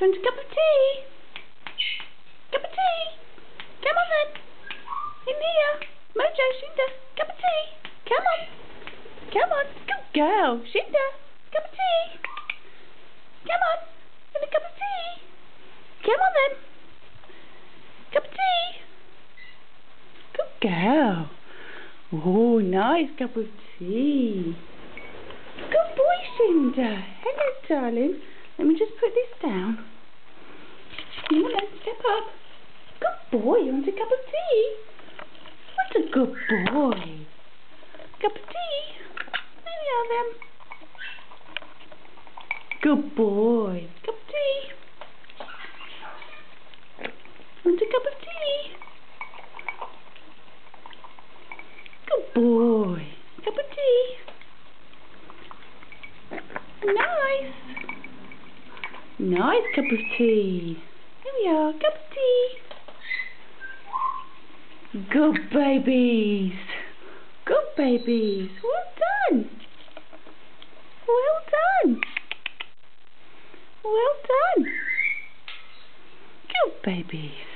Do you a cup of tea? Cup of tea? Come on then. In here. Mojo, Shinda, cup of tea. Come on. Come on. Good girl. Shinda, cup of tea. Come on. And a cup of tea. Come on then. Cup of tea. Good girl. Oh, nice cup of tea. Good boy, Shinda. Hello, darling. Let me just put this down. Come on then, step up. Good boy, you want a cup of tea? What a good boy. Cup of tea? There we are then. Good boy. Cup of tea? Want a cup of tea? Good boy. Cup of tea? Nice. Nice cup of tea. Are, cup of tea. Good babies. Good babies. Well done. Well done. Well done. Good babies.